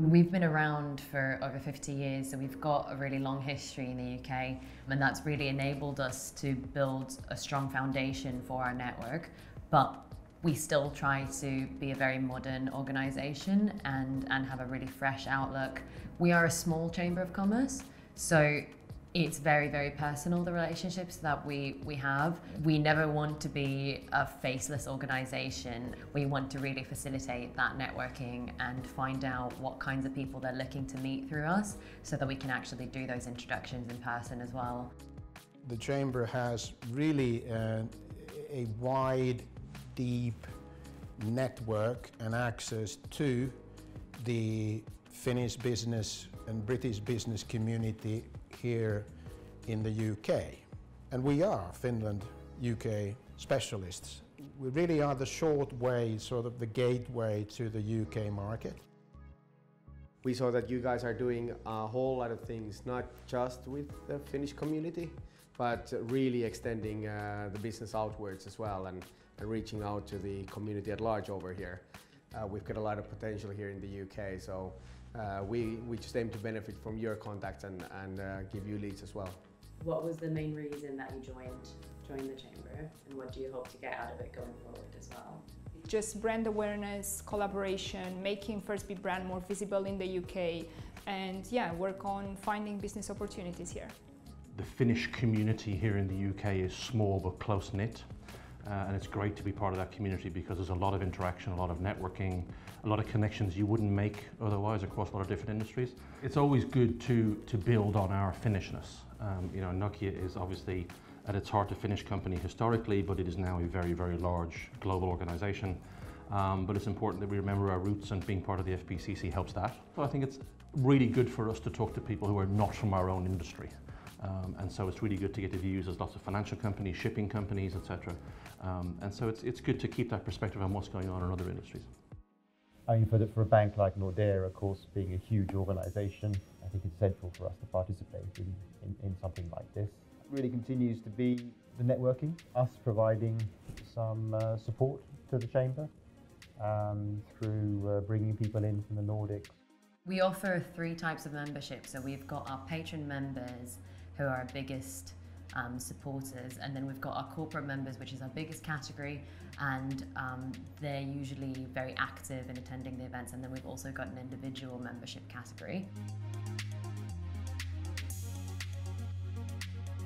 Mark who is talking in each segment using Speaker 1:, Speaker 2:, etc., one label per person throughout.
Speaker 1: We've been around for over 50 years, so we've got a really long history in the UK, and that's really enabled us to build a strong foundation for our network. But we still try to be a very modern organisation and, and have a really fresh outlook. We are a small chamber of commerce, so it's very very personal the relationships that we we have. We never want to be a faceless organization. We want to really facilitate that networking and find out what kinds of people they're looking to meet through us so that we can actually do those introductions in person as well.
Speaker 2: The chamber has really uh, a wide deep network and access to the Finnish business and British business community here in the UK. And we are Finland UK specialists. We really are the short way, sort of the gateway to the UK market.
Speaker 3: We saw that you guys are doing a whole lot of things, not just with the Finnish community, but really extending uh, the business outwards as well and, and, reaching out to the community at large over here. Uh, we've got a lot of potential here in the UK, so uh, we, we just aim to benefit from your contacts and, and uh, give you leads as well.
Speaker 4: What was the main reason that you joined, joined the Chamber and what do you hope to get out of it going forward as well?
Speaker 5: Just brand awareness, collaboration, making Firstbeat brand more visible in the UK and yeah, work on finding business opportunities here.
Speaker 6: The Finnish community here in the UK is small but close knit. Uh, and it's great to be part of that community because there's a lot of interaction, a lot of networking, a lot of connections you wouldn't make otherwise across a lot of different industries. It's always good to, to build on our Finnishness. Um, you know, Nokia is obviously at its heart a Finnish company historically, but it is now a very, very large global organization. Um, but it's important that we remember our roots and being part of the FBCC helps that. So I think it's really good for us to talk to people who are not from our own industry. Um, and so it's really good to get the views as lots of financial companies, shipping companies, etc. Um, and so it's, it's good to keep that perspective on what's going on in other industries.
Speaker 7: I mean, for, the, for a bank like Nordea, of course, being a huge organisation, I think it's essential for us to participate in, in, in something like this. It really continues to be the networking, us providing some uh, support to the Chamber um, through uh, bringing people in from the Nordics.
Speaker 1: We offer three types of membership. So we've got our patron members, who are our biggest um, supporters, and then we've got our corporate members, which is our biggest category, and um, they're usually very active in attending the events. And then we've also got an individual membership category.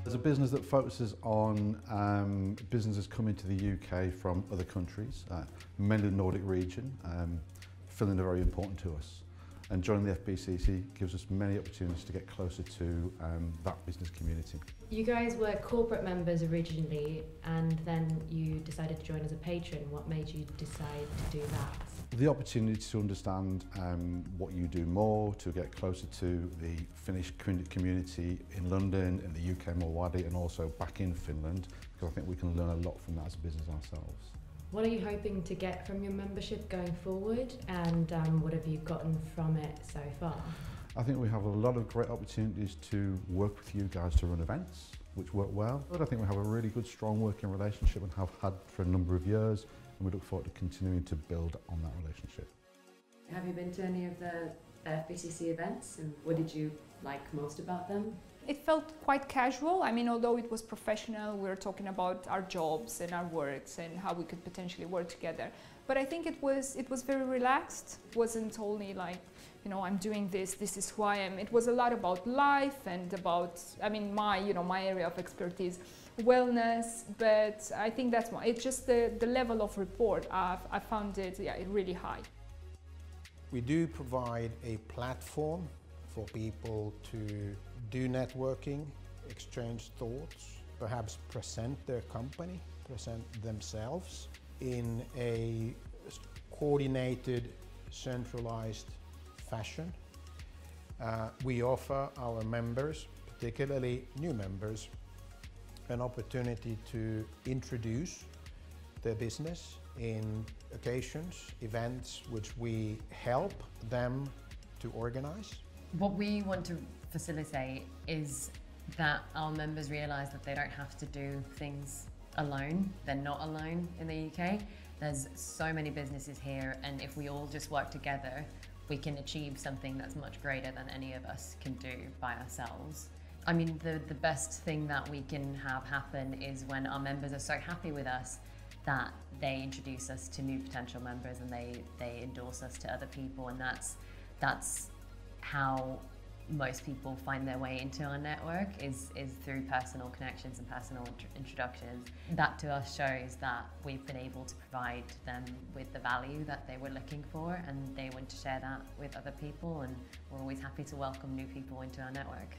Speaker 8: As a business that focuses on um, businesses coming to the UK from other countries, uh, mainly the Nordic region, um, Finland are very important to us. And joining the FBCC gives us many opportunities to get closer to um, that business community.
Speaker 4: You guys were corporate members originally and then you decided to join as a patron. What made you decide to do that?
Speaker 8: The opportunity to understand um, what you do more, to get closer to the Finnish community in London, in the UK more widely, and also back in Finland, because I think we can learn a lot from that as a business ourselves.
Speaker 4: What are you hoping to get from your membership going forward, and um, what have you gotten from it so far?
Speaker 8: I think we have a lot of great opportunities to work with you guys to run events, which work well. But I think we have a really good, strong working relationship and have had for a number of years and we look forward to continuing to build on that relationship.
Speaker 4: Have you been to any of the FBCC events and what did you like most about them?
Speaker 5: It felt quite casual. I mean, although it was professional, we were talking about our jobs and our works and how we could potentially work together. But I think it was it was very relaxed. Wasn't only like, you know, I'm doing this, this is who I am. It was a lot about life and about, I mean, my, you know, my area of expertise wellness, but I think that's why it's just the, the level of report, I've, I found it yeah, really high.
Speaker 2: We do provide a platform for people to do networking, exchange thoughts, perhaps present their company, present themselves in a coordinated, centralized fashion. Uh, we offer our members, particularly new members, an opportunity to introduce their business in occasions, events which we help them to organize.
Speaker 1: What we want to facilitate is that our members realize that they don't have to do things alone. They're not alone in the UK. There's so many businesses here and if we all just work together, we can achieve something that's much greater than any of us can do by ourselves. I mean, the, the best thing that we can have happen is when our members are so happy with us that they introduce us to new potential members and they, they endorse us to other people and that's that's how most people find their way into our network is, is through personal connections and personal int- introductions. That to us shows that we've been able to provide them with the value that they were looking for and they want to share that with other people and we're always happy to welcome new people into our network.